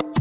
you.